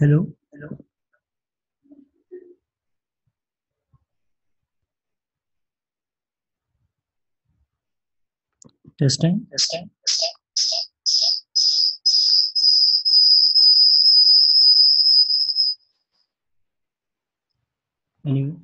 Hello. Hello. Testing. Testing. Any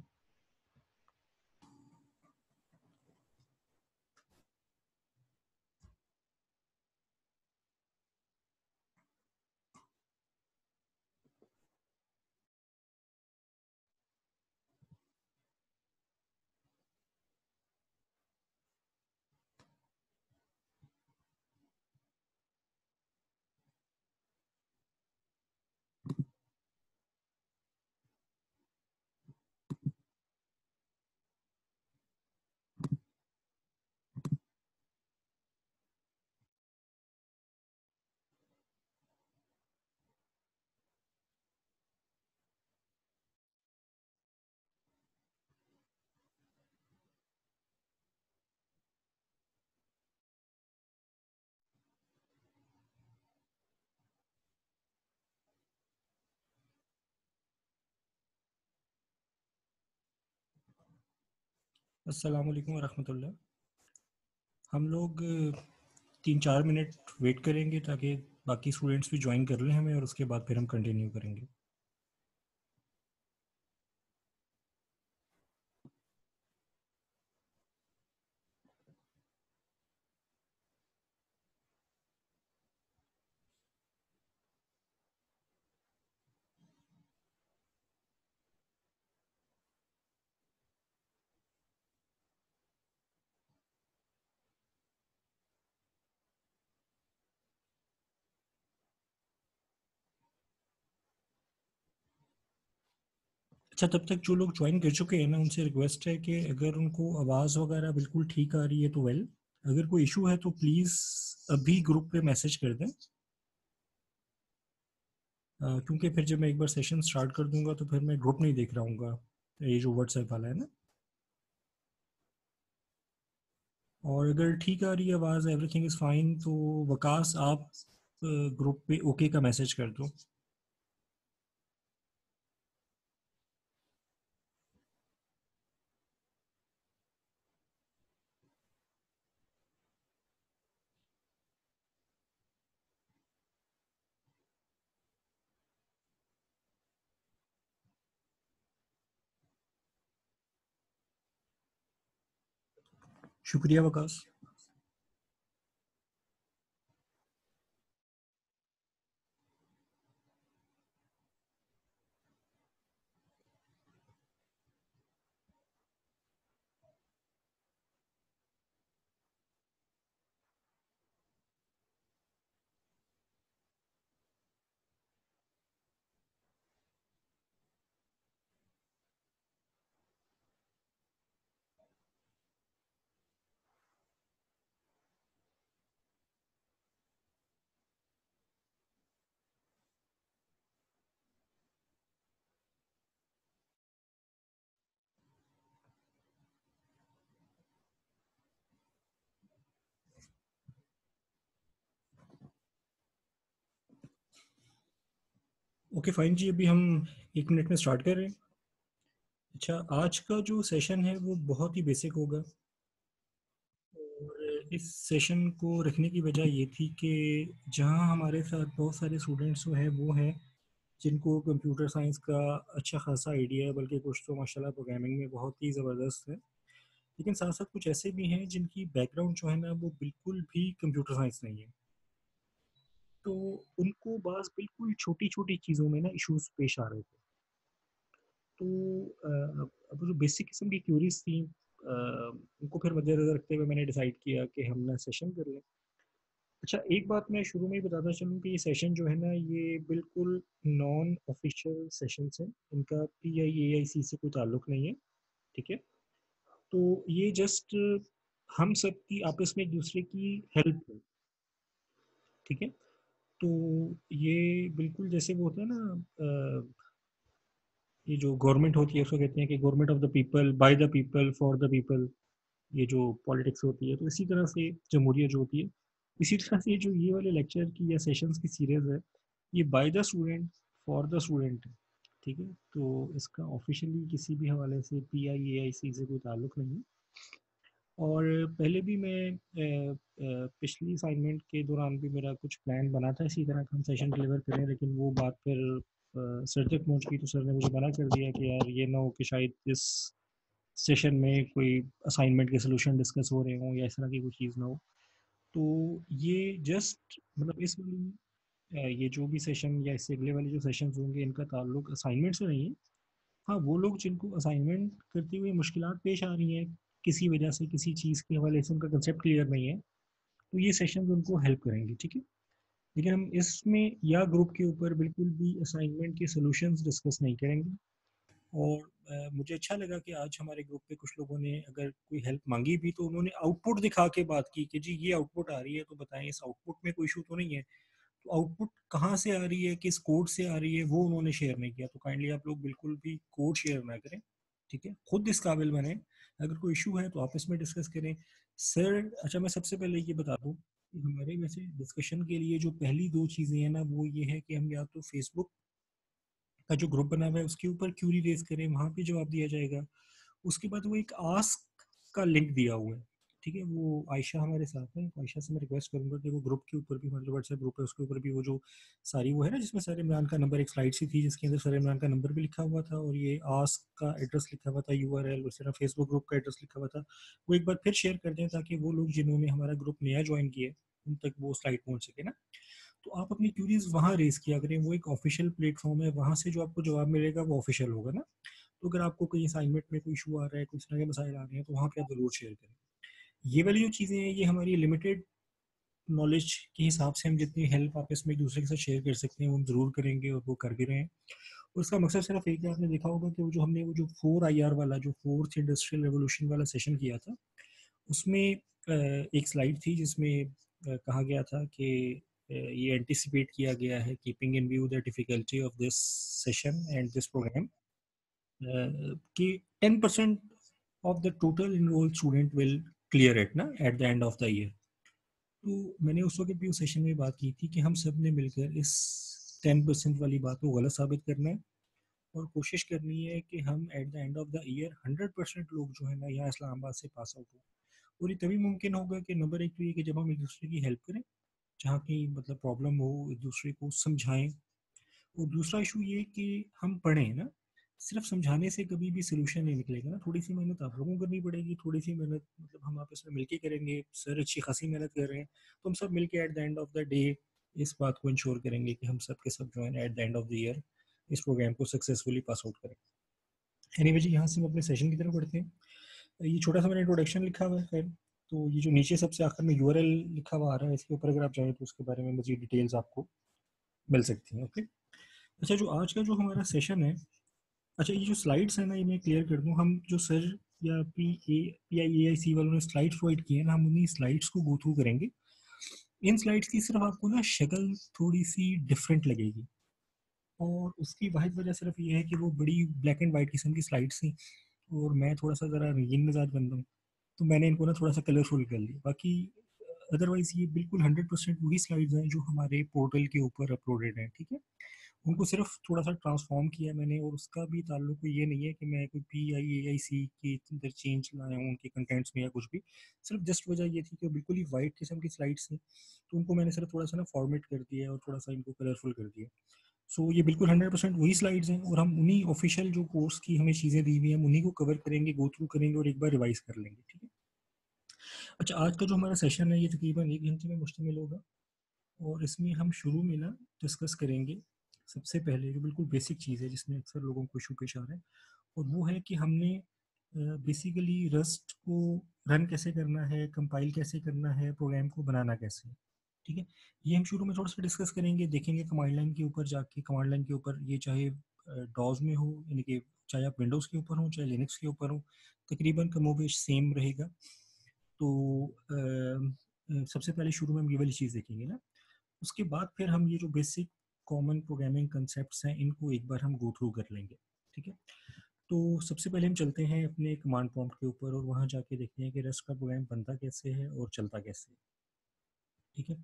अस्सलाम वालेकुम रहमतुल्लाह हम लोग तीन चार मिनट वेट करेंगे ताकि बाकी स्टूडेंट्स भी ज्वाइन कर लें हमें और उसके बाद फिर हम कंटिन्यू करेंगे। अच्छा तब तक जो लोग ज्वाइन कर चुके हैं ना उनसे रिक्वेस्ट है कि अगर उनको आवाज़ वगैरह बिल्कुल ठीक आ रही है तो वेल अगर कोई इशू है तो प्लीज़ अभी ग्रुप पे मैसेज कर दें. क्योंकि फिर जब मैं एक बार सेशन स्टार्ट कर दूँगा तो फिर मैं ग्रुप नहीं देख रहा हूँ ये जो व्हाट्सएप वाला है ना. और अगर ठीक आ रही है आवाज़ एवरीथिंग इज़ फाइन तो वकास आप ग्रुप पे ओके का मैसेज कर दो. शुक्रिया वकास। ओके फाइन जी, अभी हम एक मिनट में स्टार्ट कर रहे हैं। अच्छा आज का जो सेशन है वो बहुत ही बेसिक होगा। और इस सेशन को रखने की वजह ये थी कि जहाँ हमारे साथ बहुत सारे स्टूडेंट्स जो हैं, वो हैं, जिनको कंप्यूटर साइंस का अच्छा खासा आइडिया है, बल्कि कुछ तो माशाल्लाह प्रोग्रामिंग में बहुत ही ज़बरदस्त है। लेकिन साथ साथ कुछ ऐसे भी हैं जिनकी बैकग्राउंड जो है ना, वो बिल्कुल भी कंप्यूटर साइंस नहीं है। तो उनको बस बिल्कुल छोटी छोटी चीज़ों में ना इश्यूज़ पेश आ रहे थे। तो अब जो बेसिक किस्म की क्यूरीज थी उनको फिर मद्देनजर रखते हुए मैंने डिसाइड किया कि हम ना सेशन कर लें। अच्छा एक बात मैं शुरू में ही बताना चाहूँ कि ये सेशन जो है ना, ये बिल्कुल नॉन ऑफिशियल सेशंस हैं। इनका पी आई ए आई सी से कोई ताल्लुक नहीं है, ठीक है? तो ये जस्ट हम सब की आपस में एक दूसरे की हेल्प है, ठीक है? तो ये बिल्कुल जैसे वो होता है ना ये जो गवर्नमेंट होती है, उसको कहते हैं कि government of the people by the people for the people ये जो पॉलिटिक्स होती है। तो इसी तरह से जमहूरियत जो होती है, इसी तरह से जो ये वाले लेक्चर की या सेशंस की सीरीज़ है, ये by the student for the student ठीक है? तो इसका ऑफिशियली किसी भी हवाले से पी आई ए आई सी से कोई ताल्लुक़ नहीं है। और पहले भी मैं पिछली असाइनमेंट के दौरान भी मेरा कुछ प्लान बना था, इसी तरह का हम सेशन डिलीवर करें, लेकिन वो बात फिर सर तक पहुँच गई तो सर ने मुझे मना कर दिया कि यार ये ना हो कि शायद इस सेशन में कोई असाइनमेंट के सोल्यूशन डिस्कस हो रहे हों या इस तरह की कोई चीज़ ना हो। तो ये जस्ट मतलब इस ये जो भी सेशन या इससे अगले वाले जो सेशन होंगे, इनका ताल्लुक असाइनमेंट से नहीं है। हाँ वो लोग जिनको असाइनमेंट करते हुए मुश्किल पेश आ रही हैं किसी वजह से किसी चीज़ के हवाले से उनका कंसेप्ट क्लियर नहीं है तो ये सेशन उनको हेल्प करेंगे ठीक है? लेकिन हम इसमें या ग्रुप के ऊपर बिल्कुल भी असाइनमेंट के सोल्यूशंस डिस्कस नहीं करेंगे। और आ, मुझे अच्छा लगा कि आज हमारे ग्रुप पे कुछ लोगों ने अगर कोई हेल्प मांगी भी तो उन्होंने आउटपुट दिखा के बात की कि जी ये आउटपुट आ रही है तो बताएँ इस आउटपुट में कोई इशू तो नहीं है। तो आउटपुट कहाँ से आ रही है किस कोड से आ रही है वो उन्होंने शेयर नहीं किया। तो काइंडली आप लोग बिल्कुल भी कोड शेयर ना करें ठीक है? खुद इस काबिल बने अगर कोई इशू है तो आपस में डिस्कस करें। सर अच्छा मैं सबसे पहले ये बता दूँ, हमारे वैसे डिस्कशन के लिए जो पहली दो चीज़ें हैं ना, वो ये है कि हम या तो फेसबुक का जो ग्रुप बना हुआ है, उसके ऊपर क्यूरी रेज करें, वहाँ पे जवाब दिया जाएगा। उसके बाद वो एक आस्क का लिंक दिया हुआ है। ठीक है, वो आयशा हमारे साथ है। तो आयशा से मैं रिक्वेस्ट करूँगा कि वो ग्रुप के ऊपर भी मतलब व्हाट्सएप ग्रुप है, उसके ऊपर भी वो जो सारी वो है ना, जिसमें सर इमरान का नंबर एक स्लाइड सी थी, जिसके अंदर सर इमरान का नंबर भी लिखा हुआ था और ये आस्क का एड्रेस लिखा हुआ था, यू आर एल उस फेसबुक ग्रुप का एड्रेस लिखा हुआ था, वो एक बार फिर शेयर कर दें ताकि वो लोग जिन्होंने हमारा ग्रुप नया ज्वाइन किया उन तक वो स्लाइड पहुँच सके ना। तो आप अपनी क्यूरीज वहाँ रेज किया करें, वो एक ऑफिशियल प्लेटफॉर्म है, वहाँ से जो आपको जवाब मिलेगा वो ऑफिशियल होगा ना। तो अगर आपको कोई असाइनमेंट में कोई इशू आ रहा है कुछ के मसाइल आ रहे हैं तो वहाँ पे आप ज़रूर शेयर करें। ये वाली जो चीज़ें हैं, ये हमारी लिमिटेड नॉलेज के हिसाब से हम जितनी हेल्प आपस में एक दूसरे के साथ शेयर कर सकते हैं, वो हम ज़रूर करेंगे और वो कर भी रहे। हैं उसका मकसद सिर्फ़ एक आपने देखा होगा कि वो जो हमने वो जो फोर आई आर वाला, जो फोर्थ इंडस्ट्रियल रेवोल्यूशन वाला सेशन किया था, उसमें एक स्लाइड थी जिसमें कहा गया था कि ये एंटिसिपेट किया गया है keeping in view the difficulty of this session and this programme कि ten percent of the total enrol student will clear it ना at the end of the year तो मैंने उस वक्त भी उस सेशन में बात की थी कि हम सबने मिलकर इस टेन परसेंट वाली बात को गलत साबित करना है और कोशिश करनी है कि हम at the end of the year hundred percent लोग जो है ना यहाँ इस्लामाबाद से पास आउट हो। और ये तभी मुमकिन होगा कि नंबर एक तो ये कि जब हम एक दूसरे की हेल्प करें, जहाँ की मतलब प्रॉब्लम हो, एक दूसरे को समझाएँ। और दूसरा इशू ये कि हम पढ़ें ना सिर्फ़ समझाने से कभी भी सोल्यूशन नहीं निकलेगा ना। थोड़ी सी मेहनत आप लोगों को करनी पड़ेगी थोड़ी सी मेहनत मतलब हम आपस में मिलके करेंगे सर अच्छी खासी मेहनत कर रहे हैं तो हम सब मिलके at the end of the day इस बात को इंश्योर करेंगे कि हम सब के सब जो है at the end of the year इस प्रोग्राम को सक्सेसफुली पास आउट करें। एनी anyway, जी यहाँ से हम अपने सेशन की तरफ़ बढ़ते हैं। ये छोटा सा मैंने इंट्रोडक्शन लिखा हुआ है तो ये जो नीचे सबसे आखिर में यूआरएल लिखा हुआ आ रहा है इसके ऊपर अगर आप चाहें तो उसके बारे में मजीद डिटेल्स आपको मिल सकती हैं ओके अच्छा जो आज का जो हमारा सेशन है अच्छा ये जो स्लाइड्स है ना, ये मैं क्लियर कर दूँ। हम जो सर या पी ए पी आई ए आई सी वालों ने स्लाइड्स प्रोवाइड किए हैं हम उन्हीं स्लाइड्स को गो थ्रू करेंगे। इन स्लाइड्स की सिर्फ़ आपको ना शक्ल थोड़ी सी डिफरेंट लगेगी। और उसकी वाहिद वजह सिर्फ़ ये है कि वो बड़ी ब्लैक एंड वाइट किस्म की स्लाइड्स थी। और मैं थोड़ा सा ज़रा रंगीन मिजाज बन हूँ तो मैंने इनको ना थोड़ा सा कलरफुल कर लिया। बाकी अदरवाइज़ ये बिल्कुल हंड्रेड परसेंट वही स्लाइड्स हैं जो हमारे पोर्टल के ऊपर अपलोडेड हैं, ठीक है? उनको सिर्फ़ थोड़ा सा ट्रांसफॉर्म किया मैंने और उसका भी ताल्लुक ये नहीं है कि मैं कोई पी आई ए आई सी की अंदर चेंज लाया हूँ उनके कंटेंट्स में या कुछ भी। सिर्फ़ जस्ट वजह ये थी कि बिल्कुल ही वाइट किस्म की स्लाइड्स थी तो उनको मैंने सिर्फ़ थोड़ा सा ना फॉर्मेट कर दिया और थोड़ा सा इनको कलरफुल कर दिया। सो so, ये बिल्कुल हंड्रेड परसेंट वही स्लाइड्स हैं और हम उन्हीं ऑफिशियल जो कोर्स की हमें चीज़ें दी हुई हैं उन्हीं को कवर करेंगे गो थ्रू करेंगे और एक बार रिवाइज कर लेंगे ठीक है? अच्छा आज का जो हमारा सेशन है ये तकरीबन एक घंटे में मुश्तमिल होगा और इसमें हम शुरू में ना डिस्कस करेंगे सबसे पहले जो बिल्कुल बेसिक चीज़ है जिसमें अक्सर लोगों को इशू पेश आ रहा है और वो है कि हमने बेसिकली रस्ट को रन कैसे करना है कंपाइल कैसे करना है प्रोग्राम को बनाना कैसे ठीक है? ये हम शुरू में थोड़ा सा डिस्कस करेंगे देखेंगे कमांड लाइन के ऊपर जाके कमांड लाइन के ऊपर ये चाहे डॉज में हो यानी कि चाहे आप विंडोज़ के ऊपर हो चाहे लिनक्स के ऊपर हो तकरीबन कमोबेश सेम रहेगा। तो आ, सबसे पहले शुरू में हम ये वाली चीज़ देखेंगे ना। उसके बाद फिर हम ये जो बेसिक कॉमन प्रोग्रामिंग कंसेप्ट हैं, इनको एक बार हम गो थ्रू कर लेंगे, ठीक है? तो सबसे पहले हम चलते हैं अपने कमांड प्रॉम्प्ट के ऊपर और वहाँ जाके देखते हैं कि रस्ट का प्रोग्राम बनता कैसे है और चलता कैसे है, ठीक है?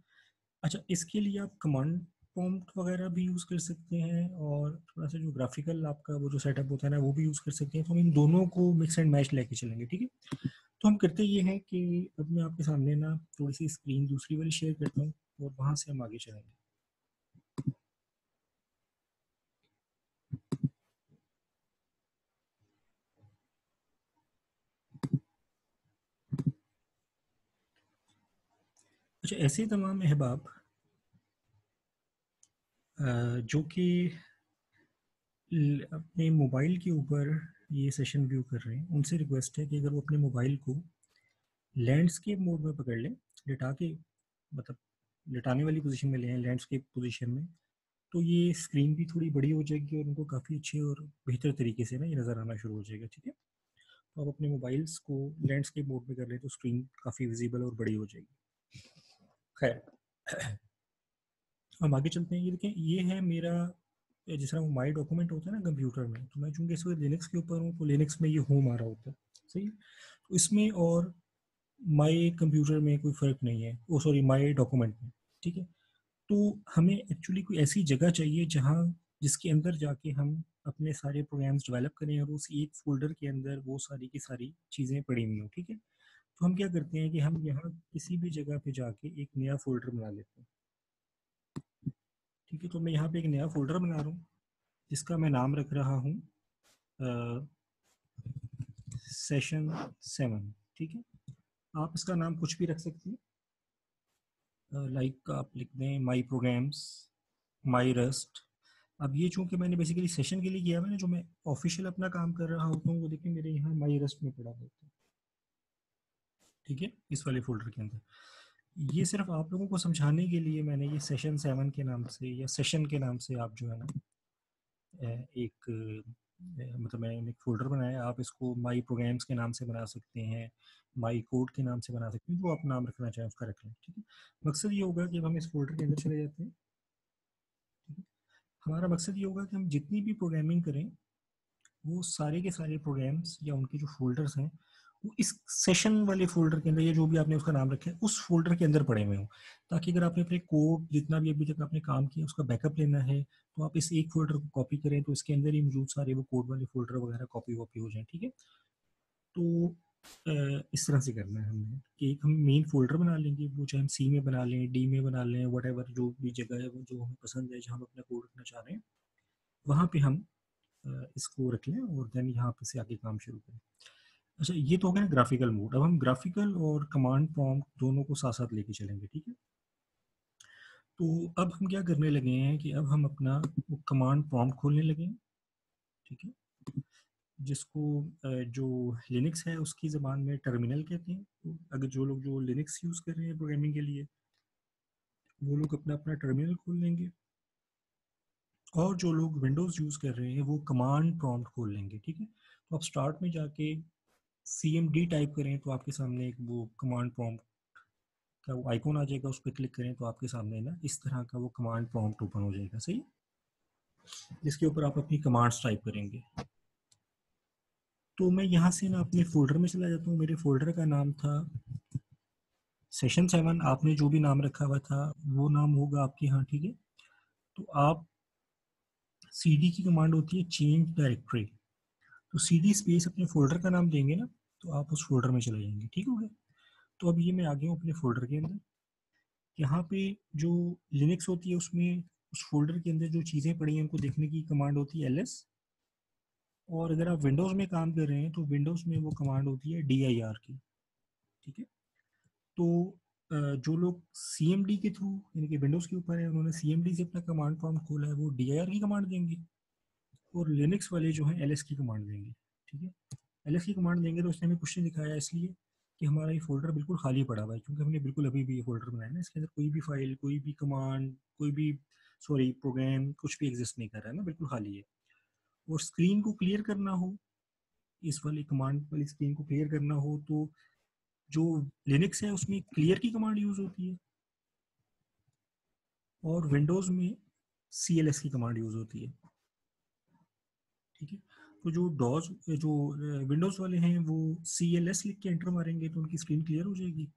अच्छा इसके लिए आप कमांड पॉम्प्ट वगैरह भी यूज़ कर सकते हैं और थोड़ा सा जो ग्राफिकल आपका वो जो सेटअप होता है ना, वो भी यूज़ कर सकते हैं। तो हम इन दोनों को मिक्स एंड मैच लेके चलेंगे, ठीक है? तो हम करते ये हैं कि अब मैं आपके सामने ना थोड़ी सी स्क्रीन दूसरी वाली शेयर करता हूँ और वहाँ से हम आगे चलेंगे। अच्छा ऐसे तमाम अहबाब जो कि अपने मोबाइल के ऊपर ये सेशन व्यू कर रहे हैं, उनसे रिक्वेस्ट है कि अगर वो अपने मोबाइल को लैंडस्केप मोड में पकड़ लें, लिटा के मतलब लिटाने वाली पोजीशन में लें लैंडस्केप पोजीशन में तो ये स्क्रीन भी थोड़ी बड़ी हो जाएगी और उनको काफ़ी अच्छे और बेहतर तरीके से ना ये नज़र आना शुरू हो जाएगा, ठीक है? तो आप अपने मोबाइल्स को लैंडस्केप मोड में कर लें तो स्क्रीन काफ़ी विजिबल और बड़ी हो जाएगी। खैर। हम आगे चलते हैं, ये देखें, ये है मेरा जिस तरह माई डॉक्यूमेंट होता है ना कंप्यूटर में तो मैं चूँकि इस वक्त लिनक्स के ऊपर हूँ तो लिनक्स में ये होम आ रहा होता है, सही तो इसमें और माई कंप्यूटर में कोई फ़र्क नहीं है वो सॉरी माई डॉक्यूमेंट में, ठीक है? तो हमें एक्चुअली कोई ऐसी जगह चाहिए जहाँ जिसके अंदर जाके हम अपने सारे प्रोग्राम्स डेवलप करें और उस एक फोल्डर के अंदर वो सारी की सारी चीज़ें पड़ी हुई हों, ठीक है? तो हम क्या करते हैं कि हम यहाँ किसी भी जगह पे जाके एक नया फोल्डर बना लेते हैं। ठीक है तो मैं यहाँ पे एक नया फोल्डर बना रहा हूँ, जिसका मैं नाम रख रहा हूँ सेशन सेवन ठीक है? आप इसका नाम कुछ भी रख सकते हैं। लाइक आप लिख दें माई प्रोग्राम्स माई रस्ट अब ये चूँकि मैंने बेसिकली सेशन के लिए किया है जो मैं ऑफिशियल अपना काम कर रहा होता हूँ, वो देखिए मेरे यहाँ माई रस्ट में पड़ा होता है। ठीक है, इस वाले फोल्डर के अंदर। ये सिर्फ़ आप लोगों को समझाने के लिए मैंने ये सेशन सेवन के नाम से या सेशन के नाम से आप जो है ना एक मतलब मैंने एक फोल्डर बनाया। आप इसको माई प्रोग्राम्स के नाम से बना सकते हैं माई कोड के नाम से बना सकते हैं, जो आप नाम रखना चाहें उसका रख लें, ठीक है। मकसद ये होगा कि हम इस फोल्डर के अंदर चले जाते हैं हमारा मकसद ये होगा कि हम जितनी भी प्रोग्रामिंग करें, वो सारे के सारे प्रोग्राम्स या उनके जो फोल्डर्स हैं इस सेशन वाले फोल्डर के अंदर या जो भी आपने उसका नाम रखा है, उस फोल्डर के अंदर पड़े हुए हो। ताकि अगर आपने अपने कोड जितना भी अभी तक आपने काम किया, उसका बैकअप लेना है तो आप इस एक फोल्डर को कॉपी करें तो इसके अंदर ही मौजूद सारे वो कोड वाले फोल्डर वगैरह कॉपी वॉपी हो जाए, ठीक है? तो इस तरह से करना है हमने। कि एक हम मेन फोल्डर बना लेंगे, वो चाहे हम सी में बना लें डी में बना लें वट जो भी जगह है, वो जो हमें पसंद है, जहाँ हम अपना कोड रखना चाह रहे हैं, वहाँ पे हम इसको रख लें और देन यहाँ पे से आगे काम शुरू करें। अच्छा ये तो हो गया ग्राफिकल मोड अब हम ग्राफिकल और कमांड प्रॉम्प्ट दोनों को साथ साथ लेके चलेंगे, ठीक है? तो अब हम क्या करने लगे हैं कि अब हम अपना कमांड प्रॉम्प्ट खोलने लगे हैं, ठीक है? जिसको जो लिनक्स है, उसकी ज़बान में टर्मिनल कहते हैं। तो अगर जो लोग, जो लिनक्स यूज़ कर रहे हैं प्रोग्रामिंग के लिए, वो लोग अपना अपना टर्मिनल खोल लेंगे और जो लोग विंडोज़ यूज़ कर रहे हैं, वो कमांड प्रॉम्प्ट खोल लेंगे, ठीक है? तो आप स्टार्ट में जाके सी एम डी टाइप करें तो आपके सामने एक वो कमांड प्रॉम्प्ट का वो आइकॉन आ जाएगा, उस पर क्लिक करें तो आपके सामने ना इस तरह का वो कमांड प्रॉम्प्ट ओपन हो जाएगा, सही? जिसके ऊपर आप अपनी कमांड्स टाइप करेंगे। तो मैं यहाँ से ना अपने फोल्डर में चला जाता हूँ। मेरे फोल्डर का नाम था सेशन सेवन आपने जो भी नाम रखा हुआ था, वो नाम होगा आपके यहाँ, ठीक है? तो आप सी की कमांड होती है चेंज डायरेक्टरी तो सी डी स्पेस अपने फोल्डर का नाम देंगे ना तो आप उस फोल्डर में चले जाएँगे, ठीक हो गया? तो अब ये मैं आ गया हूँ अपने फोल्डर के अंदर। यहाँ पे जो लिनक्स होती है उसमें, उस फोल्डर के अंदर जो चीज़ें पड़ी हैं, उनको देखने की कमांड होती है एलएस और अगर आप विंडोज़ में काम कर रहे हैं तो विंडोज़ में वो कमांड होती है डी की, ठीक है? तो जो लोग सीएमडी के थ्रू यानी कि विंडोज़ के ऊपर है, उन्होंने सीएमडी से अपना कमांड फॉर्म खोला है, वो डी की कमांड देंगे। और लिनक्स वाले जो हैं एल की कमांड देंगे, ठीक है? एल की कमांड देंगे तो उसने हमें कुछ नहीं दिखाया इसलिए कि हमारा ये फोल्डर बिल्कुल खाली पड़ा हुआ है, क्योंकि हमने बिल्कुल अभी भी ये फोल्डर बनाया ना, इसके अंदर कोई भी फ़ाइल कोई भी कमांड कोई भी सॉरी प्रोग्राम कुछ भी एग्जिस्ट नहीं कर रहा है ना, बिल्कुल खाली है। और स्क्रीन को क्लियर करना हो, इस वाली कमांड वाली स्क्रीन को क्लियर करना हो तो जो लिनक्स है उसमें क्लियर की कमांड यूज़ होती है। और विंडोज़ में सी की कमांड यूज़ होती है। ठीक है? तो जो डॉज, जो विंडोज़ वाले हैं, वो सी एल एस लिख के एंटर मारेंगे तो उनकी स्क्रीन क्लियर हो जाएगी।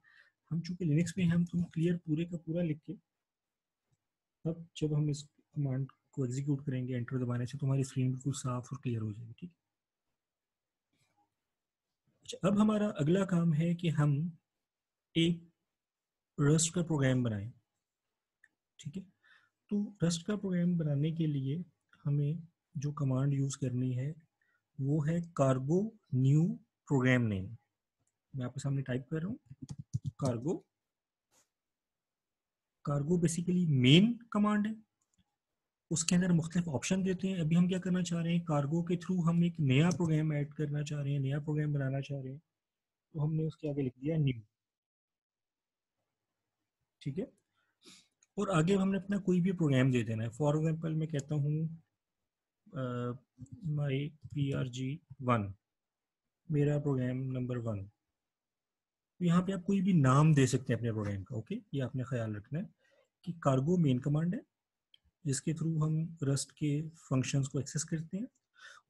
हम चूँकि लिनक्स में हम तुम क्लियर पूरे का पूरा लिख के अब जब हम इस कमांड को एग्जीक्यूट करेंगे एंटर दबाने से तो हमारी स्क्रीन बिल्कुल साफ़ और क्लियर हो जाएगी, ठीक अच्छा अब हमारा अगला काम है कि हम एक रस्ट का प्रोग्राम बनाएँ, ठीक है? तो रस्ट का प्रोग्राम बनाने के लिए हमें जो कमांड यूज़ करनी है, वो है कार्गो न्यू प्रोग्राम नेम मैं आपके सामने टाइप कर रहा हूँ. Cargo cargo basically main command है. उसके अंदर मुख्तलिफ़ ऑप्शन देते हैं. अभी हम क्या करना चाह रहे हैं? कार्गो के थ्रू हम एक नया प्रोग्राम ऐड करना चाह रहे हैं, नया प्रोग्राम बनाना चाह रहे हैं. तो हमने उसके आगे लिख दिया न्यू ठीक है? और आगे हमने अपना कोई भी प्रोग्राम दे देना है. फॉर एग्ज़ाम्पल मैं कहता हूँ my P R G one मेरा प्रोग्राम नंबर वन तो यहाँ पे आप कोई भी नाम दे सकते हैं अपने प्रोग्राम का ओके ये आपने ख्याल रखना है कि कार्गो मेन कमांड है, जिसके थ्रू हम रस्ट के फ़ंक्शंस को एक्सेस करते हैं।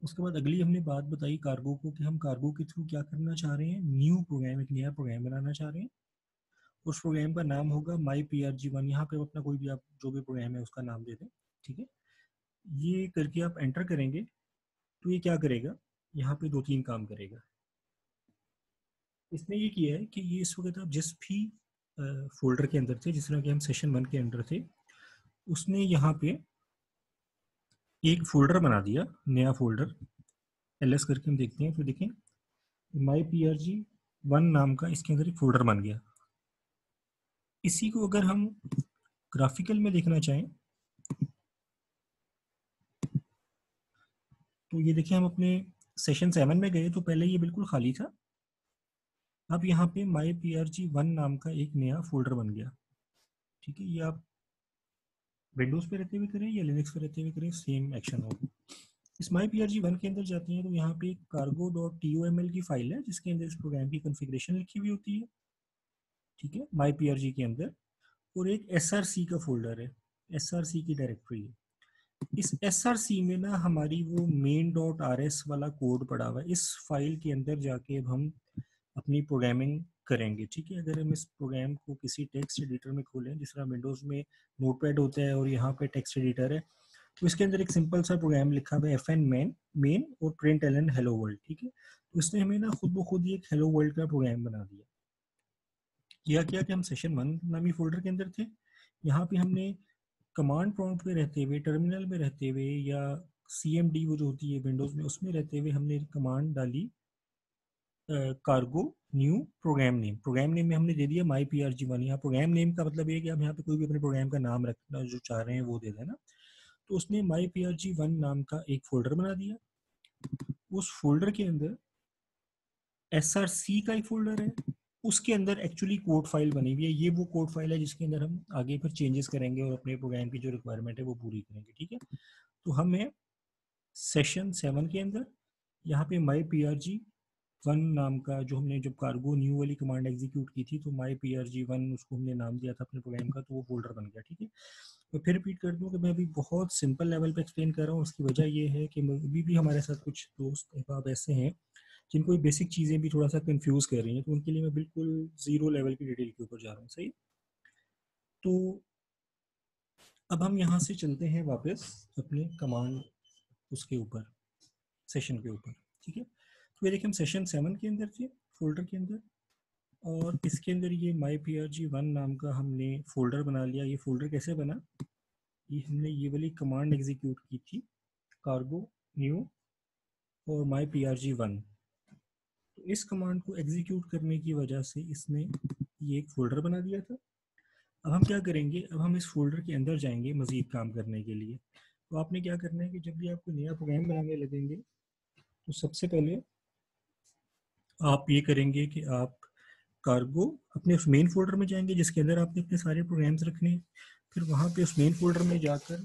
उसके बाद अगली हमने बात बताई कार्गो को कि हम कार्गो के थ्रू क्या करना चाह रहे हैं। न्यू प्रोग्राम एक नया प्रोग्राम बनाना चाह रहे हैं। उस प्रोग्राम का नाम होगा my P R G one यहाँ पे अपना कोई भी आप जो भी प्रोग्राम है उसका नाम दे दें, ठीक है? ये करके आप एंटर करेंगे तो ये क्या करेगा? यहाँ पे दो तीन काम करेगा। इसने ये किया है कि ये इस वक्त आप जिस भी फोल्डर के अंदर थे, जिस तरह कि हम सेशन वन के अंदर थे, उसने यहाँ पे एक फोल्डर बना दिया, नया फोल्डर एल एस करके हम देखते हैं तो देखें my P R G one नाम का इसके अंदर एक फोल्डर बन गया। इसी को अगर हम ग्राफिकल में देखना चाहें तो ये देखिए, हम अपने सेशन सेवन में गए तो पहले ये बिल्कुल खाली था। अब यहाँ पे my P R G one नाम का एक नया फोल्डर बन गया। ठीक है, ये आप विंडोज़ पे रहते हुए करें या लिनक्स पे रहते हुए करें सेम एक्शन होगा। इस my P R G one के अंदर जाते हैं तो यहाँ पे cargo dot T O M L की फ़ाइल है, जिसके अंदर इस प्रोग्राम की कॉन्फ़िगरेशन लिखी हुई होती है। ठीक है माई पी आर जी के अंदर। और एक एस आर सी का फोल्डर है एस आर सी की डायरेक्टरी है। इस एस में ना हमारी वो मेन डॉट आर एस वाला कोड पड़ा हुआ है। इस फ़ाइल के अंदर जाके अब हम अपनी प्रोग्रामिंग करेंगे, ठीक है? अगर हम इस प्रोग्राम को किसी टेक्स्ट एडिटर में खोलें, जिस तरह विंडोज़ में नोटपैड होता है और यहाँ पे टेक्स्ट एडिटर है तो इसके अंदर एक सिंपल सा प्रोग्राम लिखा हुआ है एफ़ एन मेन मेन और print L N hello world ठीक है? तो इसने हमें ना खुद ब खुद ही एक हेलो वर्ल्ड का प्रोग्राम बना दिया। किया, क्या कि हम सेशन वन नामी फोल्डर के अंदर थे? यहाँ पे हमने कमांड प्रॉम्प्ट पे रहते हुए टर्मिनल में रहते हुए या सी एम डी वो जो होती है विंडोज़ में, उसमें रहते हुए हमने कमांड डाली cargo new program name program name में हमने दे दिया my P R G one यहाँ प्रोग्राम नेम का मतलब ये कि आप यहाँ पे कोई भी अपने प्रोग्राम का नाम रखना जो चाह रहे हैं वो दे देना। तो उसने my P R G one नाम का एक फोल्डर बना दिया। उस फोल्डर के अंदर एस आर सी का एक फोल्डर है। उसके अंदर एक्चुअली कोड फ़ाइल बनी हुई है। ये वो कोड फ़ाइल है जिसके अंदर हम आगे फिर चेंजेस करेंगे और अपने प्रोग्राम की जो रिक्वायरमेंट है वो पूरी करेंगे, ठीक है? तो हमें सेशन सेवन के अंदर। यहाँ पे my P R G one नाम का जो हमने जब कार्गो न्यू वाली कमांड एग्जीक्यूट की थी तो my P R G one उसको हमने नाम दिया था अपने प्रोग्राम का तो वो फोल्डर बन गया, ठीक है? मैं फिर रिपीट कर दूँ कि मैं अभी बहुत सिंपल लेवल पे एक्सप्लेन कर रहा हूँ। उसकी वजह ये है कि अभी भी हमारे साथ कुछ दोस्त अहबाब ऐसे हैं जिनको ये बेसिक चीज़ें भी थोड़ा सा कंफ्यूज कर रही हैं तो उनके लिए मैं बिल्कुल ज़ीरो लेवल की डिटेल के ऊपर जा रहा हूँ, सही? तो अब हम यहाँ से चलते हैं वापस अपने कमांड उसके ऊपर सेशन के ऊपर, ठीक है? तो ये देखिए, हम सेशन सेवन के अंदर थे फोल्डर के अंदर, और इसके अंदर ये my P R G one नाम का हमने फोल्डर बना लिया। ये फोल्डर कैसे बना? ये हमने ये वाली कमांड एग्जीक्यूट की थी कार्गो न्यू और my P R G one इस कमांड को एग्जीक्यूट करने की वजह से इसने ये एक फोल्डर बना दिया था। अब हम क्या करेंगे? अब हम इस फोल्डर के अंदर जाएँगे मज़ीद काम करने के लिए। तो आपने क्या करना है कि जब भी आपको नया प्रोग्राम बनाने लगेंगे तो सबसे पहले आप ये करेंगे कि आप कार्गो अपने उस मेन फोल्डर में जाएँगे जिसके अंदर आपने अपने सारे प्रोग्राम्स रखने फिर वहाँ पे उस मेन फोल्डर में जाकर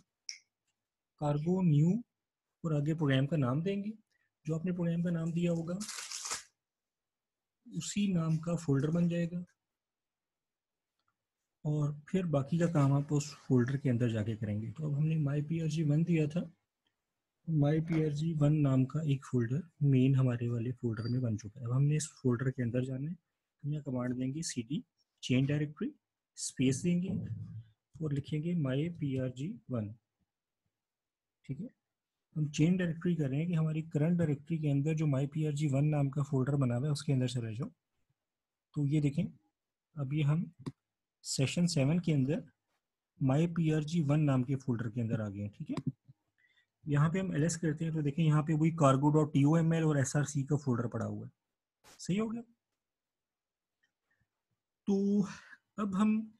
कार्गो न्यू और आगे प्रोग्राम का नाम देंगे। जो आपने प्रोग्राम का नाम दिया होगा उसी नाम का फोल्डर बन जाएगा। और फिर बाकी का काम आप उस फोल्डर के अंदर जाके करेंगे। तो अब हमने my P R G one दिया था। My P R G one नाम का एक फोल्डर मेन हमारे वाले फोल्डर में बन चुका है। अब हमने इस फोल्डर के अंदर जाना है। हम यहाँ कमांड देंगे C D change directory space देंगे और लिखेंगे my P R G one ठीक है? हम चेन डायरेक्टरी कर रहे हैं कि हमारी करंट डायरेक्टरी के अंदर जो my P R G one नाम का फोल्डर बना हुआ है, उसके अंदर चले जाओ। तो ये देखें, अब ये हम सेशन सेवन के अंदर my P R G one नाम के फोल्डर के अंदर आ गए हैं, ठीक है? यहाँ पे हम एल एस करते हैं तो देखें यहाँ पे वही cargo dot T O M L और एस आर सी का फोल्डर पड़ा हुआ है। सही हो गया? तो अब हम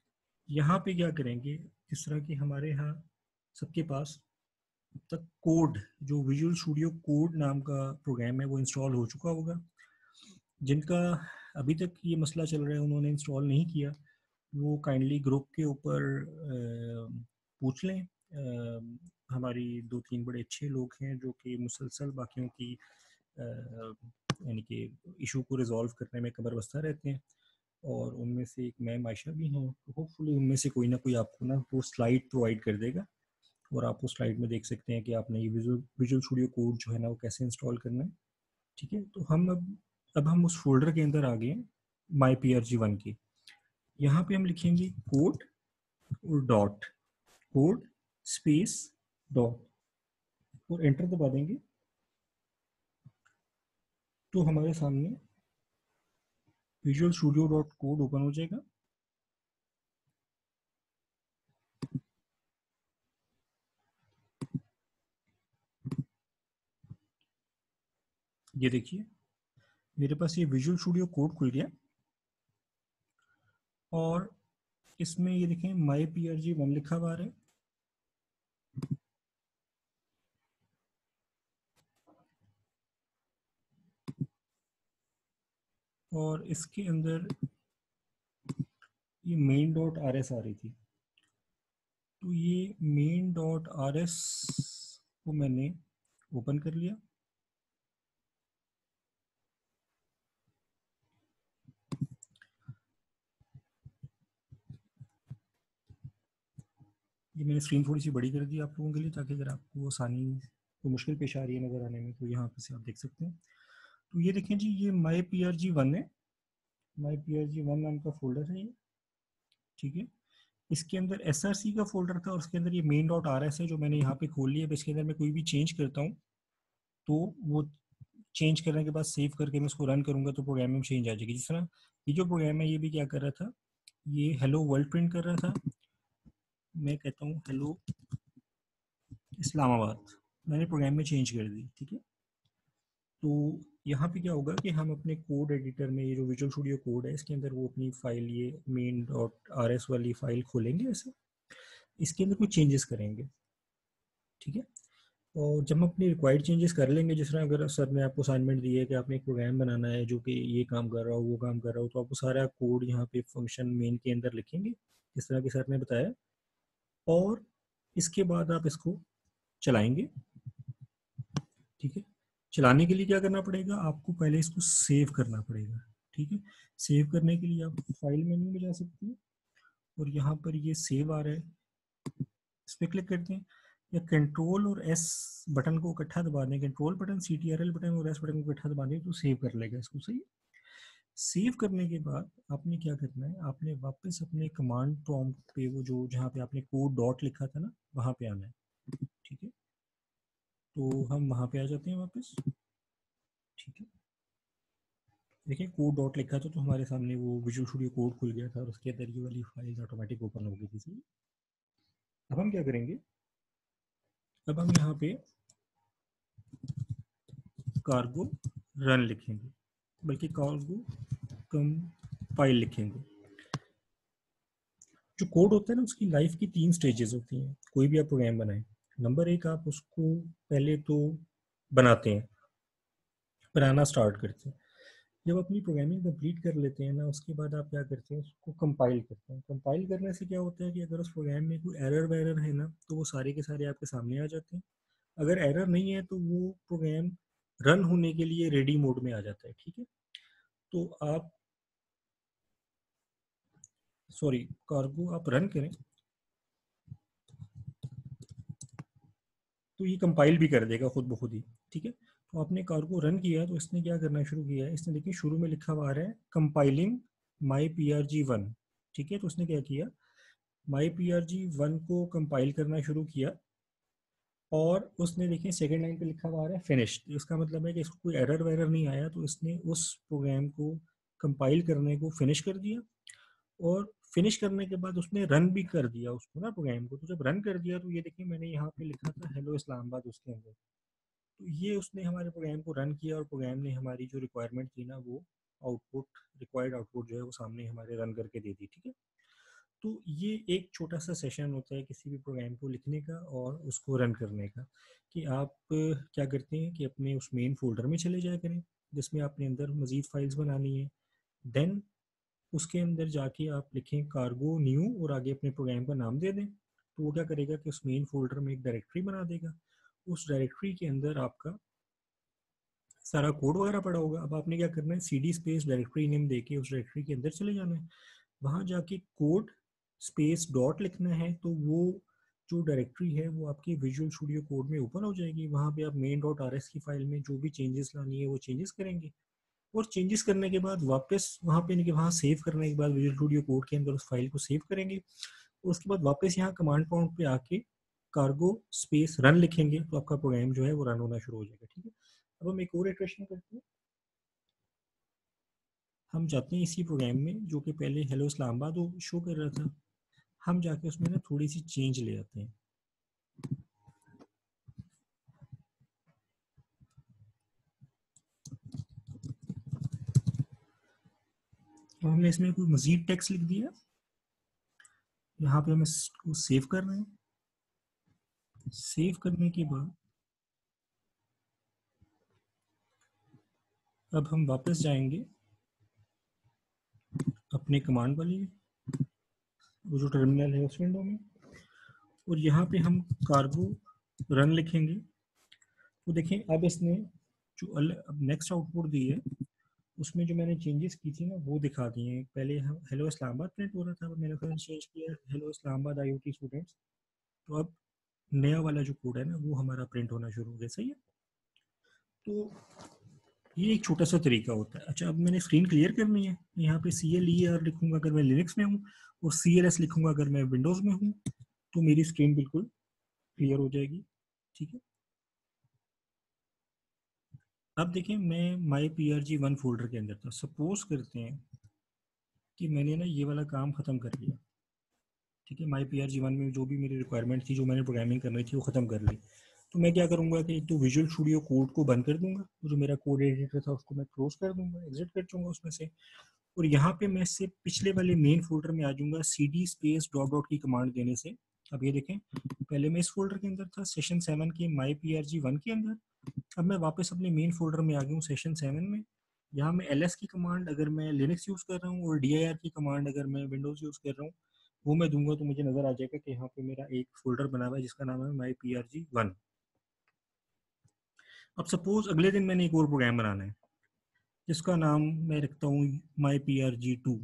यहाँ पे क्या करेंगे? जिस तरह की हमारे यहाँ सबके पास तक कोड जो विजुअल स्टूडियो कोड नाम का प्रोग्राम है वो इंस्टॉल हो चुका होगा। जिनका अभी तक ये मसला चल रहा है उन्होंने इंस्टॉल नहीं किया वो काइंडली ग्रुप के ऊपर पूछ लें। आ, हमारी दो तीन बड़े अच्छे लोग हैं जो कि मुसलसल बाकियों की यानी कि इशू को रिजॉल्व करने में कबर बस्ता रहते हैं। और उनमें से एक मैम आयशा भी हैं। तो होपफुली उनमें से कोई ना कोई आपको ना वो स्लाइड प्रोवाइड कर देगा। और आप उस स्लाइड में देख सकते हैं कि आपने ये विजुअल विजुअल स्टूडियो कोड जो है ना वो कैसे इंस्टॉल करना है, ठीक है? तो हम अब अब हम उस फोल्डर के अंदर आ गए my P R G one के। यहाँ पे हम लिखेंगे कोड और डॉट कोड स्पेस डॉट और एंटर दबा देंगे। तो हमारे सामने Visual Studio dot code open हो जाएगा। ये देखिए, मेरे पास ये विजुअल स्टूडियो कोड खुल गया। और इसमें ये देखें my P R G one लिखा हुआ है। और इसके अंदर ये मेन डॉट आर एस आ रही थी। तो ये मेन डॉट आर एस को मैंने ओपन कर लिया। ये मैंने स्क्रीन थोड़ी सी बड़ी कर दी आप लोगों के लिए ताकि अगर आपको आसानी को मुश्किल पेश आ रही है नज़र आने में तो यहाँ पे से आप देख सकते हैं। तो ये देखें जी, ये my P R G one है। My P R G one नाम का फोल्डर है ये। ठीक है। इसके अंदर एस आर सी का फोल्डर था और उसके अंदर ये मेन डॉट आर एस है जो मैंने यहाँ पे खोल लिया। अब इसके अंदर मैं कोई भी चेंज करता हूँ तो वो चेंज करने के बाद सेव करके मैं इसको रन करूँगा तो प्रोग्राम में चेंज आ जाएगी। जिस तरह ये जो प्रोग्राम है, ये भी क्या कर रहा था? ये हेलो वर्ल्ड प्रिंट कर रहा था। मैं कहता हूँ, हेलो, इस्लामाबाद। मैंने प्रोग्राम में चेंज कर दी, ठीक है? तो यहाँ पे क्या होगा कि हम अपने कोड एडिटर में, ये जो विजुअल स्टूडियो कोड है, इसके अंदर वो अपनी फ़ाइल ये मेन डॉट आर एस वाली फ़ाइल खोलेंगे ऐसे। इसके अंदर कुछ चेंजेस करेंगे, ठीक है? और जब हम अपनी रिक्वायर्ड चेंजेस कर लेंगे, जिस तरह अगर सर ने आपको असाइनमेंट दी है कि आपने एक प्रोग्राम बनाना है जो कि ये काम कर रहा हो, वो काम कर रहा हो तो आपको सारा कोड यहाँ पे फ़ंक्शन मेन के अंदर लिखेंगे, जिस तरह के सर ने बताया। और इसके बाद आप इसको चलाएँगे। ठीक है? चलाने के लिए क्या करना पड़ेगा? आपको पहले इसको सेव करना पड़ेगा। ठीक है? सेव करने के लिए आप फ़ाइल मेन्यू में जा सकते हैं और यहाँ पर ये सेव आ रहा है। इस पर क्लिक करते हैं। या कंट्रोल और एस बटन को इकट्ठा दबा दें। Control button C T R L button और एस बटन को इकट्ठा दबा दें तो सेव कर लेगा इसको। सही सेव करने के बाद आपने क्या करना है? आपने वापस अपने कमांड प्रॉम्प्ट पे वो जो, जहाँ पे आपने कोड डॉट लिखा था ना, वहाँ पे आना है। ठीक है? तो हम वहाँ पे आ जाते हैं वापस। ठीक है? देखिए कोड डॉट लिखा था तो हमारे सामने वो विजुअल स्टूडियो कोड खुल गया था और उसके अंदर ये वाली फ़ाइल ऑटोमेटिक ओपन हो गई थी, सही? अब हम क्या करेंगे? अब हम यहाँ पे कार्गो रन लिखेंगे। बल्कि फ़ाइल लिखेंगे। जो कोड होता है ना, उसकी लाइफ की तीन स्टेजेस होती हैं। कोई भी आप प्रोग्राम बनाएँ। नंबर एक, आप उसको पहले तो बनाते हैं। बनाना स्टार्ट करते हैं। जब अपनी प्रोग्रामिंग कंप्लीट कर लेते हैं ना, उसके बाद आप क्या करते हैं? उसको कंपाइल करते हैं। कंपाइल करने से क्या होता है कि अगर उस प्रोग्राम में कोई एरर वैरर है ना तो वो सारे के सारे आपके सामने आ जाते हैं। अगर एरर नहीं है तो वो प्रोग्राम रन होने के लिए रेडी मोड में आ जाता है, ठीक है? तो आप सॉरी, कार्गो आप रन करें। तो ये कंपाइल भी कर देगा खुद ब खुद ही, ठीक है? तो आपने कार्गो रन किया तो इसने क्या करना शुरू किया है? इसने देखिए शुरू में लिखा हुआ है, compiling my P R G one ठीक है? तो उसने क्या किया? My P R G one को कंपाइल करना शुरू किया। और उसने देखिए सेकेंड लाइन पे लिखा हुआ रहा है फिनिश इसका मतलब है कि इसको कोई एरर वेरर नहीं आया तो इसने उस प्रोग्राम को कंपाइल करने को फिनिश कर दिया और फिनिश करने के बाद उसने रन भी कर दिया उसको ना प्रोग्राम को। तो जब रन कर दिया तो ये देखिए मैंने यहाँ पे लिखा था हेलो इस्लामाबाद, उसके अंदर। तो ये उसने हमारे प्रोग्राम को रन किया और प्रोग्राम ने हमारी जो रिक्वायरमेंट थी ना, वो आउटपुट रिक्वायर्ड आउटपुट जो है, वो सामने हमारे रन करके दे दी, ठीक है? तो ये एक छोटा सा सेशन होता है किसी भी प्रोग्राम को लिखने का और उसको रन करने का कि आप क्या करते हैं कि अपने उस मेन फोल्डर में चले जाया करें, जिसमें आपने अंदर मज़ीद फाइल्स बनानी है। देन उसके अंदर जाके आप लिखें कार्गो न्यू और आगे अपने प्रोग्राम का नाम दे दें। तो वो क्या करेगा कि उस मेन फोल्डर में एक डायरेक्टरी बना देगा। उस डायरेक्टरी के अंदर आपका सारा कोड वगैरह पड़ा होगा। अब आपने क्या करना है? C D space directory name दे के उस डायरेक्टरी के अंदर चले जाना है। वहाँ जाके कोड स्पेस डॉट लिखना है तो वो जो डायरेक्टरी है, वो आपकी विजुअल स्टूडियो कोड में ओपन हो जाएगी। वहाँ पे आप मेन डॉट आरएस की फ़ाइल में जो भी चेंजेस लानी है, वो चेंजेस करेंगे। और चेंजेस करने के बाद वापस वहाँ पे वहाँ सेव करने के बाद विजुअल स्टूडियो कोड के अंदर उस फ़ाइल को सेव करेंगे। उसके बाद वापस यहाँ कमांड पॉइंट पे आके कार्गो स्पेस रन लिखेंगे तो आपका प्रोग्राम जो है वो रन होना शुरू हो जाएगा, ठीक है? अब हम एक और इटरेशन करते हैं। हम जाते हैं इसी प्रोग्राम में, जो कि पहले हेलो इस्लामाबाद वो शो कर रहा था। हम जाके उसमें ना थोड़ी सी चेंज ले आते हैं। तो हमने इसमें कोई मजीद टेक्स्ट लिख दिया। यहाँ पे हम इसको सेव कर रहे हैं। सेव करने के बाद अब हम वापस जाएँगे अपने कमांड वाली वो जो टर्मिनल है उस विंडो में। और यहाँ पे हम कार्गो रन लिखेंगे। तो देखें, अब इसने जो अब नेक्स्ट आउटपुट दी है, उसमें जो मैंने चेंजेस की थी ना, वो दिखा दिए हैं। पहले हम हेलो इस्लामाबाद प्रिंट हो रहा था मैंने फिर चेंज किया हेलो इस्लामाबाद आई स्टूडेंट्स तो अब नया वाला जो कोड है ना, वो हमारा प्रिंट होना शुरू हो गया, सही है? तो ये एक छोटा सा तरीका होता है। अच्छा अब मैंने स्क्रीन क्लियर करनी है। यहाँ पे सी एल ई आर लिखूँगा अगर मैं लिनक्स में हूँ और सी एल एस लिखूँगा अगर मैं विंडोज़ में हूँ तो मेरी स्क्रीन बिल्कुल क्लियर हो जाएगी। ठीक है? अब देखें, मैं my P R G one folder के अंदर था। सपोज़ करते हैं कि मैंने ना ये वाला काम ख़त्म कर लिया। ठीक है? My P R G one में जो भी मेरी रिक्वायरमेंट थी, जो मैंने प्रोग्रामिंग करनी थी, वो ख़त्म कर ली। तो मैं क्या करूँगा कि एक तो विजुअल स्टूडियो कोड को बंद कर दूँगा जो मेरा कोड एडिटर था उसको मैं क्लोज कर दूँगा एग्जिट कर दूँगा उसमें से। और यहाँ पे मैं से पिछले वाले मेन फोल्डर में आ जाऊँगा C D space dot dot की कमांड देने से। अब ये देखें, पहले मैं इस फोल्डर के अंदर था सेशन सेवन के my P R G one के अंदर। अब मैं वापस अपने मेन फोल्डर में आ गया हूँ सेशन सेवन में। यहाँ मैं एल एस की कमांड अगर मैं लिनक्स यूज़ कर रहा हूँ और डी आई आर की कमांड अगर मैं विंडोज़ यूज़ कर रहा हूँ, वो मैं दूँगा तो मुझे नज़र आ जाएगा कि यहाँ पे मेरा एक फोल्डर बना हुआ है जिसका नाम है my P R G one अब सपोज़ अगले दिन मैंने एक और प्रोग्राम बनाना है, जिसका नाम मैं रखता हूँ my P R G two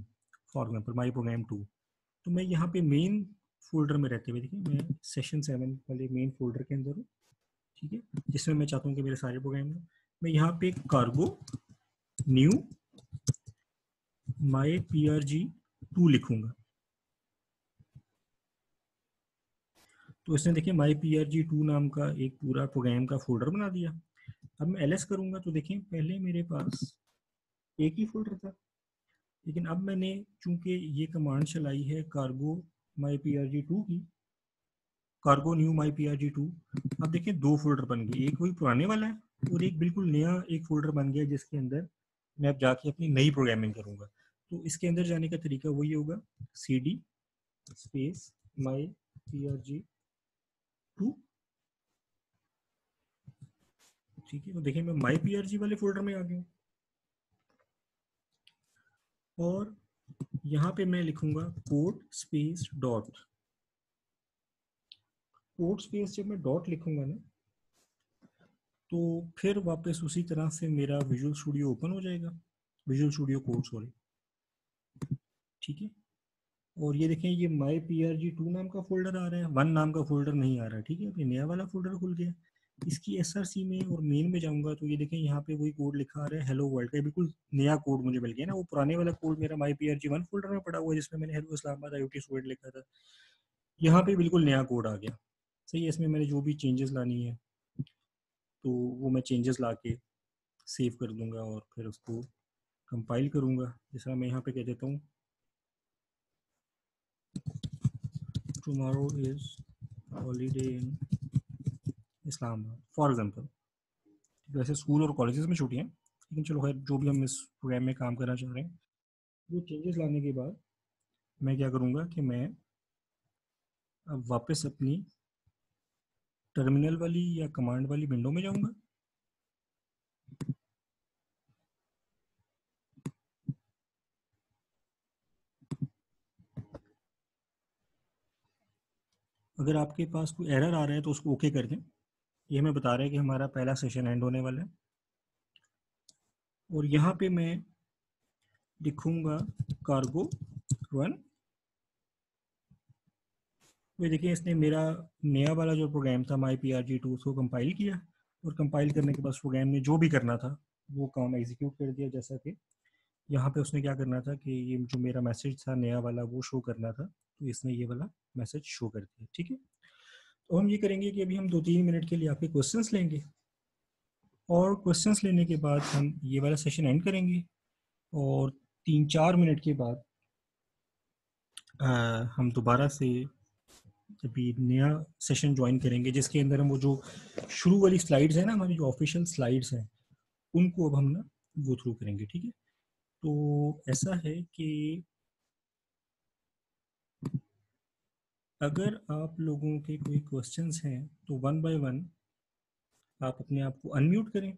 for example my program two तो मैं यहाँ पे मेन फोल्डर में रहते हुए, देखिए, मैं सेशन सेवन वाले मेन फोल्डर के अंदर हूँ, ठीक है? जिसमें मैं चाहता हूँ कि मेरे सारे प्रोग्राम मैं यहाँ पे cargo new my P R G two लिखूँगा। तो इसने, देखिए my P R G two नाम का एक पूरा प्रोग्राम का फोल्डर बना दिया। अब मैं एल करूँगा तो देखें, पहले मेरे पास एक ही फोल्डर था। लेकिन अब मैंने चूँकि ये कमांड चलाई है cargo my P R G two की cargo new my P R G two अब देखिए दो फोल्डर बन गए। एक वही पुराने वाला है और एक बिल्कुल नया एक फोल्डर बन गया जिसके अंदर मैं अब जाके अपनी नई प्रोग्रामिंग करूँगा। तो इसके अंदर जाने का तरीका वही होगा। C D space my P R G two ठीक है तो देखिए मैं माई पी वाले फोल्डर में आ गया और यहाँ पे मैं लिखूँगा code space dot code space जब मैं डॉट लिखूँगा ना तो फिर वापस उसी तरह से मेरा विजुअल स्टूडियो ओपन हो जाएगा। विजुअल स्टूडियो कोड सॉरी ठीक है? और ये देखें, ये my P R G two नाम का फोल्डर आ रहा है वन नाम का फोल्डर नहीं आ रहा है ठीक है? अभी नया वाला फोल्डर खुल गया। इसकी एसआरसी में और मेन में जाऊँगा तो ये देखें, यहाँ पे वही कोड लिखा आ रहा है हेलो वर्ल्ड का बिल्कुल नया कोड मुझे मिल गया ना, वो पुराने वाला कोड मेरा my P R G one folder में पड़ा हुआ है, जिसमें मैंने hello Islamabad I T student लिखा था। यहाँ पे बिल्कुल नया कोड आ गया। सही है, इसमें मैंने जो भी चेंजेस लानी है तो वो मैं चेंजेस ला के सेव कर दूँगा और फिर उसको कंपाइल करूँगा। जैसा मैं यहाँ पे कह देता हूँ tomorrow is holiday in Islamabad for example वैसे स्कूल और कॉलेजेस में छुट्टियाँ लेकिन चलो खैर, जो भी हम इस प्रोग्राम में काम करना चाह रहे हैं, वो चेंजेस लाने के बाद मैं क्या करूँगा कि मैं अब वापस अपनी टर्मिनल वाली या कमांड वाली विंडो में जाऊँगा। अगर आपके पास कोई एरर आ रहा है तो उसको ओके कर दें। ये हमें बता रहा है कि हमारा पहला सेशन एंड होने वाला है। और यहाँ पे मैं लिखूँगा कार्गो वन ये देखिए, इसने मेरा नया वाला जो प्रोग्राम था my P R G two उसको कंपाइल किया और कंपाइल करने के बाद प्रोग्राम ने जो भी करना था, वो काम एग्जीक्यूट कर दिया। जैसा कि यहाँ पे उसने क्या करना था कि ये जो मेरा मैसेज था, नया वाला, वो शो करना था तो इसने ये वाला मैसेज शो कर दिया, ठीक है? तो हम ये करेंगे कि अभी हम दो तीन मिनट के लिए आपके क्वेश्चंस लेंगे। और क्वेश्चंस लेने के बाद हम ये वाला सेशन एंड करेंगे। और तीन चार मिनट के बाद आ, हम दोबारा से अभी नया सेशन ज्वाइन करेंगे जिसके अंदर हम वो जो शुरू वाली स्लाइड्स हैं ना हमारी जो ऑफिशियल स्लाइड्स हैं उनको अब हम ना वो थ्रू करेंगे ठीक है? तो ऐसा है कि अगर आप लोगों के कोई क्वेश्चंस हैं तो वन बाय वन आप अपने आप को अनम्यूट करें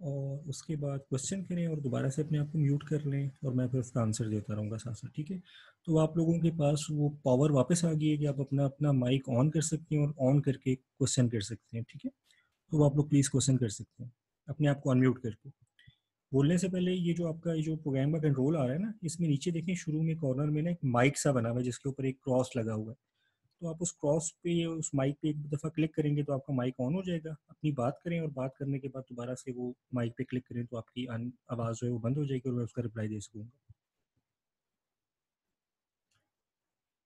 और उसके बाद क्वेश्चन करें और दोबारा से अपने आप को म्यूट कर लें और मैं फिर उसका आंसर देता रहूँगा साथ साथ ठीक है? तो आप लोगों के पास वो पावर वापस आ गई है कि आप अपना अपना माइक ऑन कर सकते हैं और ऑन करके क्वेश्चन कर सकते हैं, ठीक है? तो आप लोग प्लीज़ क्वेश्चन कर सकते हैं, अपने आप को अनम्यूट करके। बोलने से पहले ये जो आपका, ये जो प्रोग्राम का कंट्रोल आ रहा है ना, इसमें नीचे देखें शुरू में कॉर्नर में ना एक माइक सा बना हुआ है, जिसके ऊपर एक क्रॉस लगा हुआ है। तो आप उस क्रॉस पे, उस माइक पे एक दफ़ा क्लिक करेंगे तो आपका माइक ऑन हो जाएगा। अपनी बात करें और बात करने के बाद दोबारा से वो माइक पे क्लिक करें तो आपकी आवाज़ जो है वो बंद हो जाएगी और मैं उसका रिप्लाई दे सकूँगा।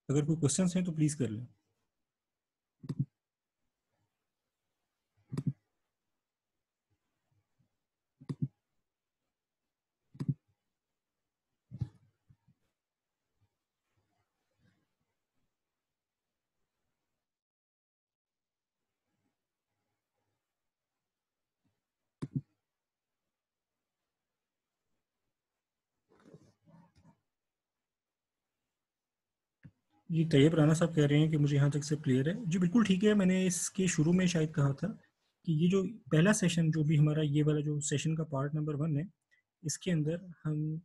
अगर कोई क्वेश्चन हैं तो प्लीज़ कर लें। जी तैयब राना साहब कह रहे हैं कि मुझे यहाँ तक से क्लियर है। जी, बिल्कुल ठीक है। मैंने इसके शुरू में शायद कहा था कि ये जो पहला सेशन जो भी हमारा ये वाला जो सेशन का पार्ट नंबर वन है, इसके अंदर हम,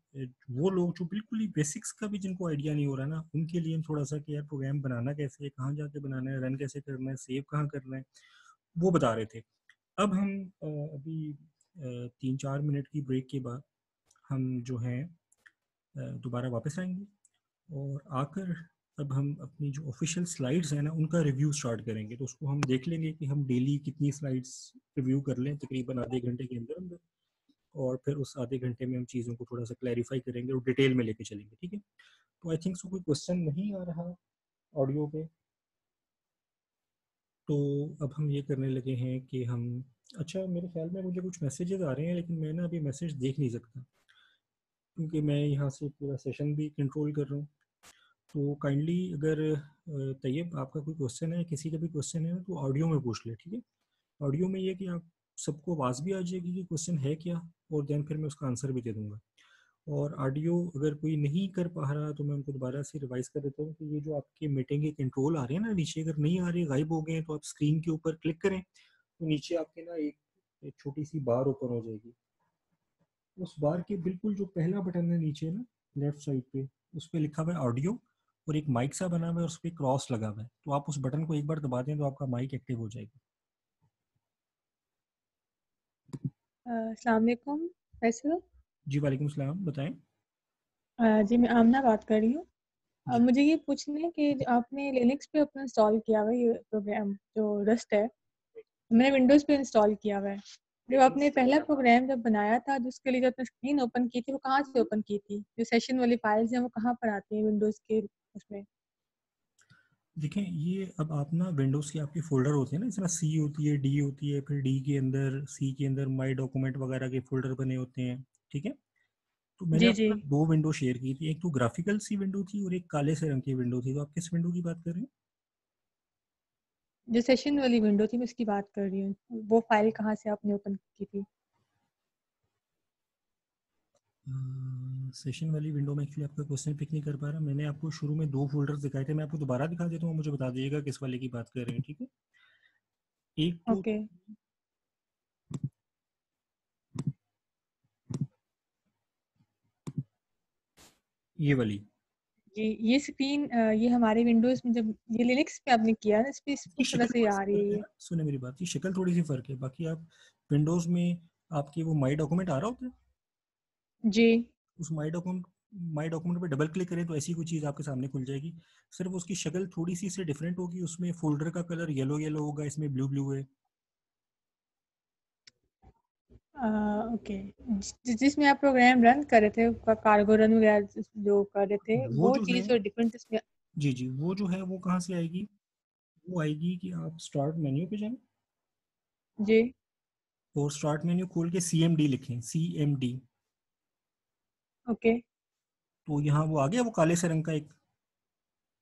वो लोग जो बिल्कुल ही बेसिक्स का भी जिनको आइडिया नहीं हो रहा ना, उनके लिए हम थोड़ा सा कि यार प्रोग्राम बनाना कैसे है, कहाँ जाके बनाना है रन कैसे करना है सेव कहाँ करना है, वो बता रहे थे। अब हम अभी तीन चार मिनट की ब्रेक के बाद हम जो हैं दोबारा वापस आएँगे और आकर अब हम अपनी जो ऑफिशियल स्लाइड्स हैं ना, उनका रिव्यू स्टार्ट करेंगे। तो उसको हम देख लेंगे कि हम डेली कितनी स्लाइड्स रिव्यू कर लें, तकरीबन आधे घंटे के अंदर अंदर, और फिर उस आधे घंटे में हम चीज़ों को थोड़ा सा क्लैरिफाई करेंगे और डिटेल में लेके चलेंगे, ठीक है? तो आई थिंक सो कोई क्वेश्चन नहीं आ रहा ऑडियो पे। तो अब हम ये करने लगे हैं कि हम अच्छा मेरे ख्याल में मुझे कुछ मैसेजेस आ रहे हैं, लेकिन मैं ना अभी मैसेज देख नहीं सकता, क्योंकि मैं यहाँ से पूरा सेशन भी कंट्रोल कर रहा हूँ। तो काइंडली अगर तैयब आपका कोई क्वेश्चन है किसी का भी क्वेश्चन है तो ऑडियो में पूछ ले ठीक है? ऑडियो में ये कि आप सबको आवाज़ भी आ जाएगी कि क्वेश्चन है क्या और देन फिर मैं उसका आंसर भी दे दूँगा। और ऑडियो अगर कोई नहीं कर पा रहा तो मैं उनको दोबारा से रिवाइज कर देता हूँ कि ये जो आपके मीटिंग के कंट्रोल आ रहे हैं ना नीचे अगर नहीं आ रहे गायब हो गए हैं तो आप स्क्रीन के ऊपर क्लिक करें तो नीचे आपके ना एक, एक छोटी सी बार ओपन हो जाएगी। उस बार के बिल्कुल जो पहला बटन है नीचे ना लेफ़्ट साइड पे उस पर लिखा हुआ है ऑडियो और एक माइक सा बना हुआ है और उस पर क्रॉस लगा हुआ है। तो आप उस बटन को एक बार दबा दें तो आपका माइक एक्टिव हो जाएगा। जी वालेकुम सलाम बताएँ। जी मैं आमना बात कर रही हूँ। मुझे ये पूछना है कि आपने लिनक्स पे अपना इंस्टॉल किया हुआ ये प्रोग्राम जो रस्ट है? मैंने विंडोज़ पे इंस्टॉल किया हुआ है। जो। आपने पहला प्रोग्राम जब बनाया था जिसके लिए जो आपने स्क्रीन ओपन की थी वो कहाँ से ओपन की थी? जो सेशन वाली फाइल्स हैं वो कहाँ पर आती हैं विंडोज़ के उसमें? देखें ये अब आप ना विंडोज़ के आपके फ़ोल्डर होते हैं ना इसमें सी होती है डी होती है फिर डी के अंदर सी के अंदर माई डॉक्यूमेंट वगैरह के फ़ोल्डर बने होते हैं ठीक है तो मैंने जी, जी। दो विंडो शेयर की थी एक तो ग्राफिकल सी विंडो थी और एक काले से रंग की विंडो थी तो आप किस विंडो की बात कर रहे हैं जो सेशन वाली विंडो थी मैं उसकी बात कर रही हूँ। वो फ़ाइल कहाँ से आपने ओपन की थी? सेशन वाली विंडो में एक्चुअली आपका क्वेश्चन पिक नहीं कर पा रहा। मैंने आपको शुरू में दो फोल्डर्स दिखाए थे। मैं आपको दोबारा दिखा देता हूँ। मुझे बता दीजिएगा किस वाले की बात कर रहे हैं ठीक है? एक तो ओके। ये वाली। जी, ये स्क्रीन ये हमारे विंडोज़ में जब ये लिनक्स पे आपने किया ना इस पे इस तरह से आ रही है है सुने मेरी बात। की शक्ल थोड़ी सी फ़र्क है। बाकी आप विंडोज़ में आपके वो माई डॉक्यूमेंट आ रहा होता है? जी। उस माई डॉक्यूमेंट माई डॉक्यूमेंट पे डबल क्लिक करें तो ऐसी कोई चीज़ आपके सामने खुल जाएगी। सिर्फ़ उसकी शक्ल थोड़ी सी से डिफरेंट होगी उसमें फोल्डर का कलर येलो येलो होगा इसमें ब्लू ब्लू है। ओके। जि जिसमें आप प्रोग्राम रन कर रहे थे कार्गो रन वगैरह जो कर रहे थे वो वो चीज़ और डिफरेंट इसमें जी जी वो जो है वो कहाँ से आएगी? वो आएगी कि आप स्टार्ट मेन्यू पे जाएँ। जी। और स्टार्ट मेन्यू खोल के सी एम डी लिखें सी एम डी ओके। तो यहाँ वो आ गया वो काले से रंग का एक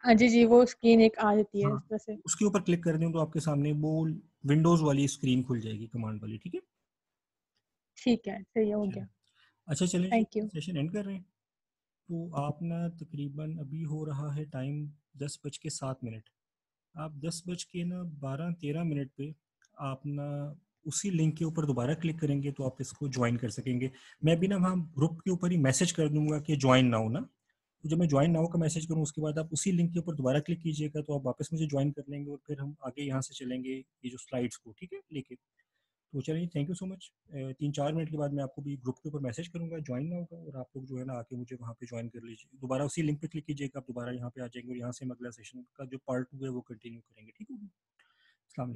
हाँ जी, जी, वो स्क्रीन एक आ जाती है हाँ इस तरह से। उसके ऊपर क्लिक कर दें तो आपके सामने वो विंडोज़ वाली स्क्रीन खुल जाएगी कमांड वाली ठीक है ठीक है, सही हो गया। अच्छा चलें थैंक यू। सेशन एंड कर रहे हैं तो आप ना तकरीबन अभी हो रहा है टाइम दस बज के सात मिनट आप दस बज के ना बारह तेरह मिनट पे आप ना उसी लिंक के ऊपर दोबारा क्लिक करेंगे तो आप इसको ज्वाइन कर सकेंगे। मैं भी ना वहाँ ग्रुप के ऊपर ही मैसेज कर दूँगा कि ज्वाइन ना हो ना। तो जब मैं ज्वाइन नाउ का मैसेज करूँ, उसके बाद आप उसी लिंक के ऊपर दोबारा क्लिक कीजिएगा तो आप वापस मुझे ज्वाइन कर लेंगे और फिर हम आगे यहाँ से चलेंगे ये जो स्लाइड्स को, ठीक है? लेके। तो चलिए थैंक यू सो मच तीन चार मिनट के बाद मैं आपको भी ग्रुप के ऊपर मैसेज करूँगा ज्वाइन ना होगा और आप लोग जो है ना आके मुझे वहाँ पे ज्वाइन कर लीजिए। दोबारा उसी लिंक पे क्लिक कीजिएगा, आप दोबारा यहाँ पे आ जाएँगे और यहाँ से हम अगला सेशन का जो पार्ट टू है वो कंटिन्यू करेंगे, ठीक है? अल्लाम